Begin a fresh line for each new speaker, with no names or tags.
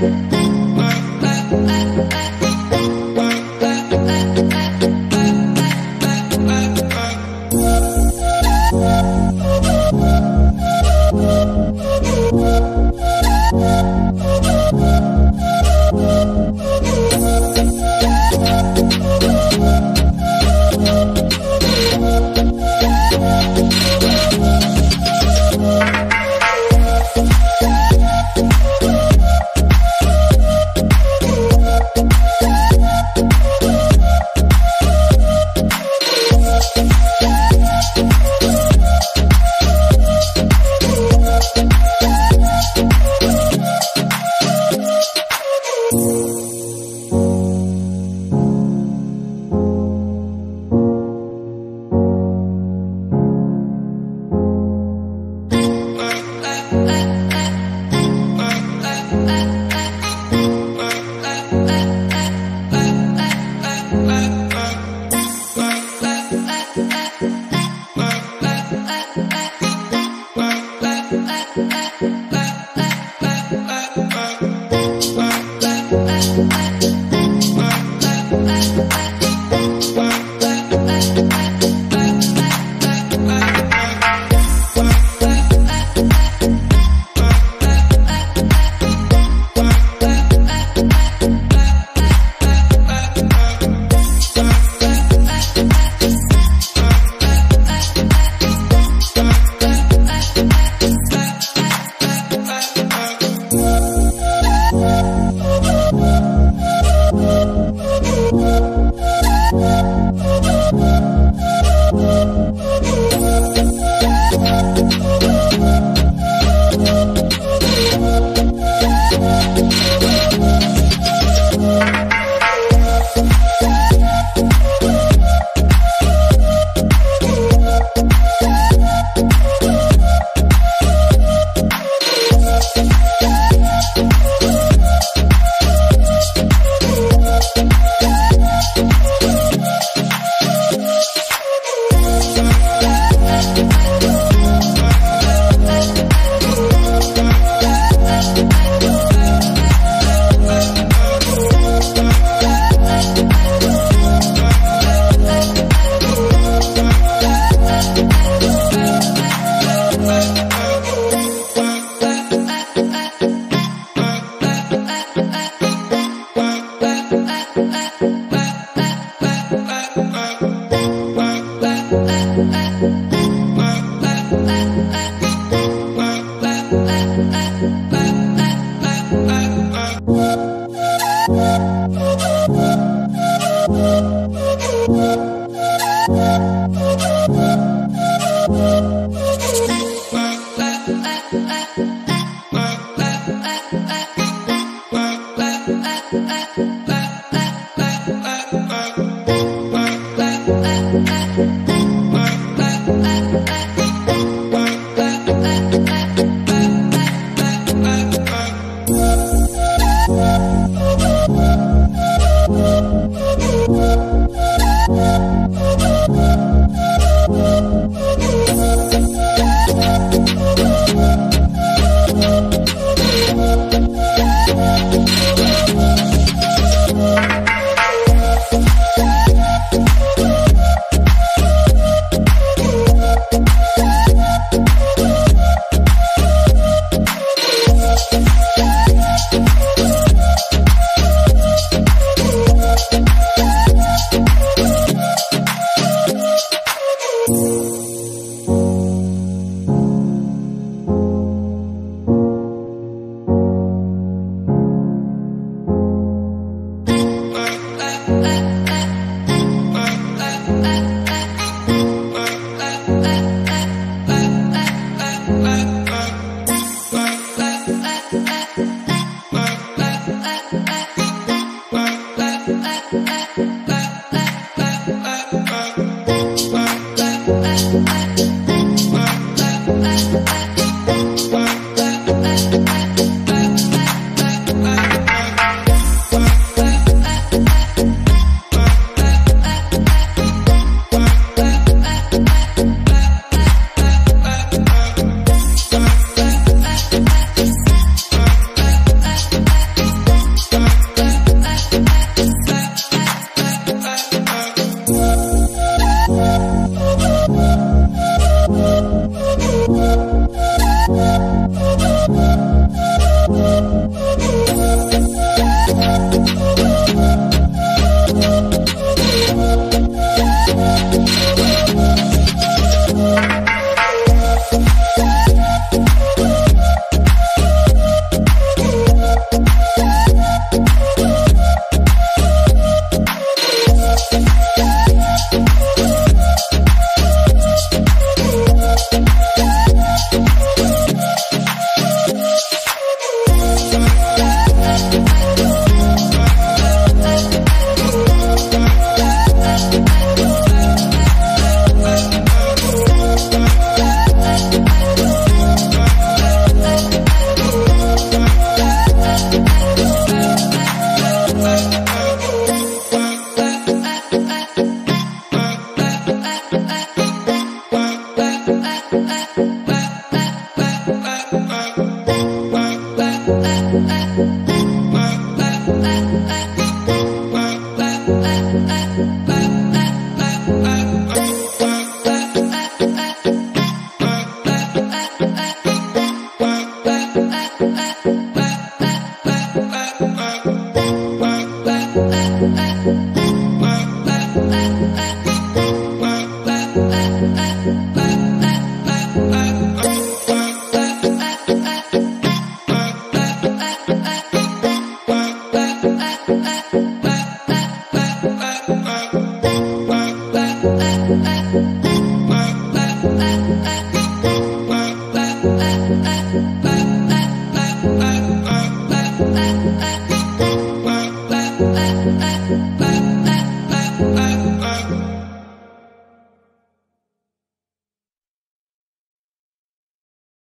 Thank you. Thank you. Ah, ah. Bye. Yeah. Bye. I